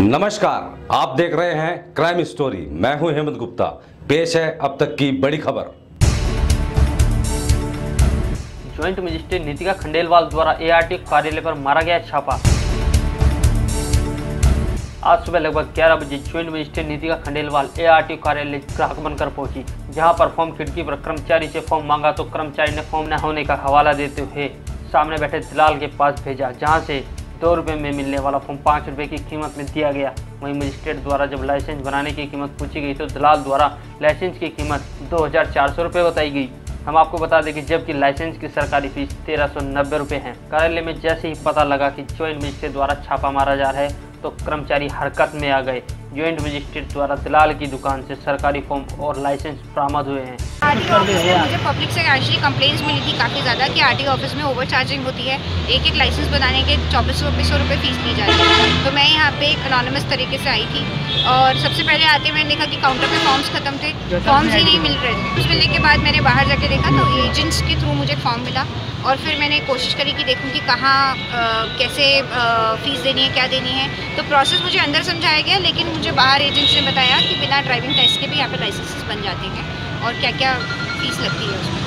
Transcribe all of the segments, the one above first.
नमस्कार, आप देख रहे हैं क्राइम स्टोरी मैं हूँ हेमंत गुप्ता। पेश है अब तक की बड़ी खबर। ज्वाइंट मजिस्ट्रेट नीतिका खंडेलवाल द्वारा एआरटी कार्यालय पर मारा गया छापा। आज सुबह लगभग 11 बजे joint magistrate Nitika Khandelwal ART कार्यालय ग्राहक बनकर पहुँची, जहाँ पर फॉर्म खिड़की पर कर्मचारी से फॉर्म मांगा तो कर्मचारी ने फॉर्म न होने का हवाला देते हुए सामने बैठे दलाल के पास भेजा, जहाँ से दो रुपये में मिलने वाला फॉर्म पाँच रुपये की कीमत में दिया गया। वहीं मजिस्ट्रेट द्वारा जब लाइसेंस बनाने की कीमत पूछी गई तो दलाल द्वारा लाइसेंस की कीमत दो हज़ार बताई गई। हम आपको बता दें कि जबकि लाइसेंस की सरकारी फ़ीस तेरह सौ नब्बे रुपये है। कार्यालय में जैसे ही पता लगा कि ज्वाइंट मजिस्ट्रेट द्वारा छापा मारा जा रहा है तो कर्मचारी हरकत में आ गए। ज्वाइंट मजिस्ट्रेट द्वारा दलाल की दुकान से सरकारी फॉर्म और लाइसेंस बरामद हुए हैं। आरटीओ ऑफ़िस में मुझे पब्लिक से एक्चुअली कंप्लेंट्स मिली थी काफ़ी ज़्यादा कि आरटीओ ऑफ़िस में ओवर चार्जिंग होती है। एक एक लाइसेंस बनाने के चौबीस सौ सौ रुपये फ़ीस ली जाती है। तो मैं यहाँ पे एक अनोनमस तरीके से आई थी और सबसे पहले आते मैंने देखा कि काउंटर पे फॉर्म्स खत्म थे। फॉर्म्स ही नहीं मिल रहे थे। उस मिलने के बाद मैंने बाहर जाके देखा तो एजेंट्स के थ्रू मुझे फॉर्म मिला और फिर मैंने कोशिश करी कि देखूँ कि कहाँ कैसे फ़ीस देनी है क्या देनी है। तो प्रोसेस मुझे अंदर समझाया गया लेकिन मुझे बाहर एजेंट्स ने बताया कि बिना ड्राइविंग टेस्ट के भी यहाँ पर लाइसेंसेस बन जाते हैं। और क्या क्या फ़ीस लगती है उसमें?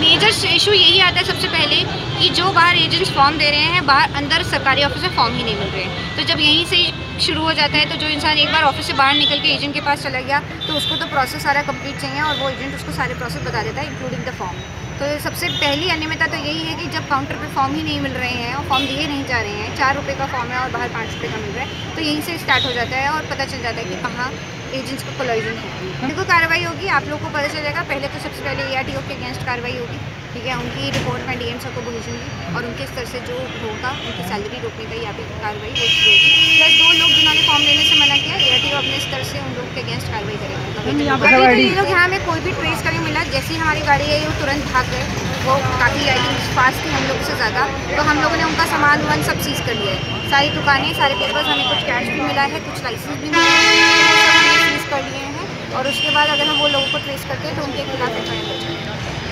मेजर इशू यही आता है सबसे पहले कि जो बाहर एजेंट्स फॉर्म दे रहे हैं, बाहर अंदर सरकारी ऑफ़िस में फॉर्म ही नहीं मिल रहे हैं। तो जब यहीं से शुरू हो जाता है तो जो इंसान एक बार ऑफ़िस से बाहर निकल के एजेंट के पास चला गया तो उसको तो प्रोसेस सारा कंप्लीट चाहिए और वो एजेंट उसको सारे प्रोसेस बता देता है इंक्लूडिंग द फॉर्म तो सबसे पहली अनियमितता तो यही है कि जब काउंटर पे फॉर्म ही नहीं मिल रहे हैं और फॉर्म दिए नहीं जा रहे हैं चार रुपये का फॉर्म है और बाहर पाँच रुपये का मिल रहा है तो यहीं से स्टार्ट हो जाता है और पता चल जाता है कि कहाँ एजेंट्स का कोलाइजन है देखो कार्रवाई होगी आप लोग को पता चलेगा पहले तो सबसे पहले ए आर के अगेंस्ट कार्रवाई होगी ठीक है? उनकी रिपोर्ट मैं डीएम सर को भेजूँगी और उनके स्तर से जो होगा उनकी सैलरी रोकने का यहाँ पे कार्रवाई वो होगी प्लस दो लोग जिन्होंने फॉर्म लेने से मना किया ए अपने स्तर से उन लोग के अगेंस्ट कार्रवाई करेंगे अभी तो ये लोग यहाँ में कोई भी ट्रेस करें मिला जैसे ही हमारी गाड़ी आई वो तुरंत भाग गए। वो काफ़ी आई फास्ट थी हम लोग से ज़्यादा। तो हम लोगों ने उनका सामान वामान सब चीज़ कर लिया है। सारी दुकानें सारे पेपर्स हमें कुछ कैश भी मिला है कुछ लाइसेंस भी मिला है। चीज़ सब हमने कर लिए हैं। और उसके बाद अगर हम वो लोगों को ट्रेस करते हैं तो उनके खिलाफ एफ़ आई